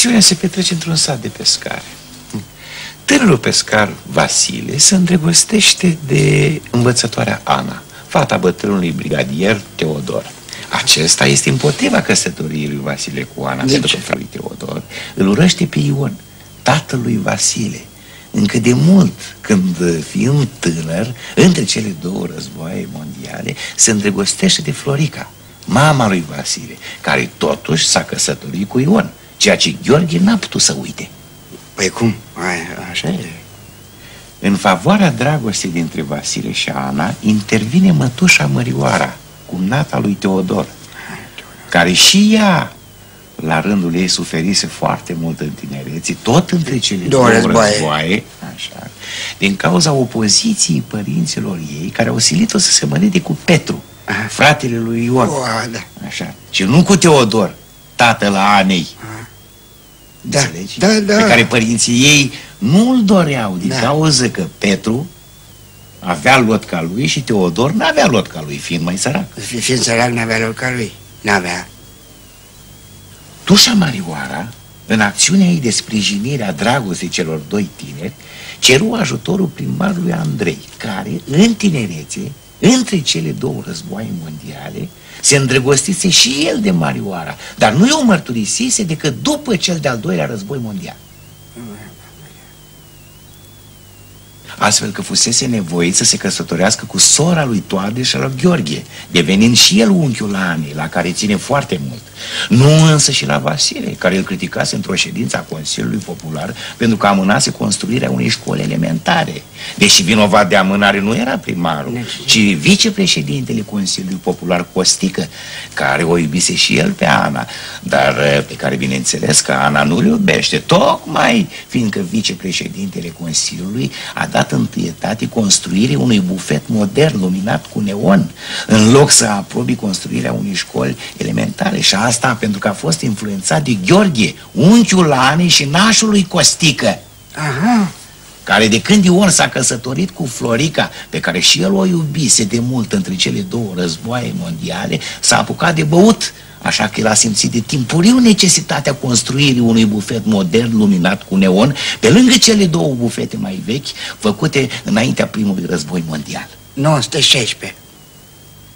Acțiunea se petrece într-un sat de pescare. Tânărul pescar Vasile se îndrăgostește de învățătoarea Ana, fata bătrânului brigadier Teodor. Acesta este împotriva căsătoriei lui Vasile cu Ana, De pentru ce? că fratelui Teodor îl urăște pe Ion, tatălui Vasile. Încă de mult, când fiind tânăr, între cele două războaie mondiale, se îndrăgostește de Florica, mama lui Vasile, care totuși s-a căsătorit cu Ion, ceea ce Gheorghe n-a putut să uite. Păi cum? Ai, așa e. În favoarea dragostei dintre Vasile și Ana intervine mătușa Mărioara, cumnata lui Teodor, care și ea, la rândul ei, suferise foarte mult în tinereții, tot între cele Două două, războaie. războaie, așa, din cauza opoziției părinților ei, care au silit-o să se mărite cu Petru, Aha. fratele lui Ion, O, da. așa, și nu cu Teodor, tatăl Anei. Da, Înțelegi? da, da. Pe care părinții ei nu îl doreau din Da. cauza că Petru avea lotca lui și Teodor n-avea lotca lui, fiind mai sărac. Fi- Fiind sărac, n-avea loc ca lui. N-avea. Tușa Marioara, în acțiunea ei de sprijinire a dragostei celor doi tineri, ceru ajutorul primarului Andrei, care, în tinerețe, între cele două războaie mondiale, se îndrăgostise și el de Marioara, dar nu i-o mărturisise decât după cel de-al doilea război mondial. Astfel că fusese nevoit să se căsătorească cu sora lui Toadeș și a lui Gheorghe, devenind și el unchiul Anei, la care ține foarte mult. Nu însă și la Vasile, care îl criticase într-o ședință a Consiliului Popular pentru că amânase construirea unei școli elementare. Deși vinovat de amânare nu era primarul, ci vicepreședintele Consiliului Popular Costică, care o iubise și el pe Ana, dar eh, pe care bineînțeles că Ana nu-l iubește, tocmai fiindcă vicepreședintele Consiliului a dat întâietate construirii unui bufet modern luminat cu neon, în loc să aprobi construirea unei școli elementare și asta pentru că a fost influențat de Gheorghe, unchiul Anei și nașul lui Costică Aha. care de când Ion s-a căsătorit cu Florica, pe care și el o iubise de mult între cele două războaie mondiale, s-a apucat de băut, așa că el a simțit de timpuriu necesitatea construirii unui bufet modern luminat cu neon, pe lângă cele două bufete mai vechi, făcute înaintea primului război mondial. 916.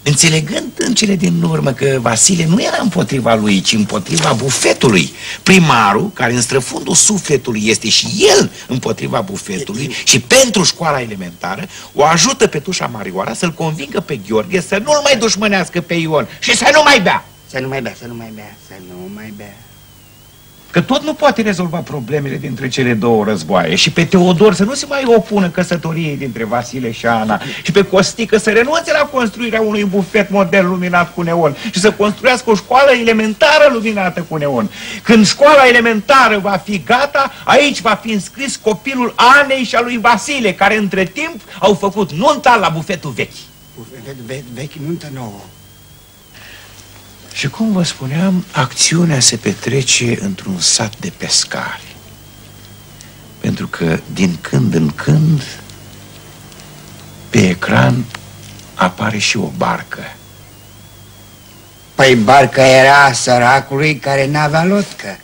Înțelegând în cele din urmă că Vasile nu era împotriva lui, ci împotriva bufetului, primarul, care în străfundul sufletului este și el împotriva bufetului și pentru școala elementară, o ajută pe Tușa Marioara să-l convingă pe Gheorghe să nu-l mai dușmănească pe Ion și să nu mai bea. Să nu mai bea, să nu mai bea, să nu mai bea. Că tot nu poate rezolva problemele dintre cele două războaie și pe Teodor să nu se mai opună căsătoriei dintre Vasile și Ana și pe Costică să renunțe la construirea unui bufet modern luminat cu neon și să construiască o școală elementară luminată cu neon. Când școala elementară va fi gata, aici va fi înscris copilul Anei și a lui Vasile, care între timp au făcut nunta la bufetul vechi. Ve- ve- Vechi nuntă nouă. Și cum vă spuneam, acțiunea se petrece într-un sat de pescari. Pentru că din când în când pe ecran apare și o barcă. Păi barca era a săracului care n-avea lotcă.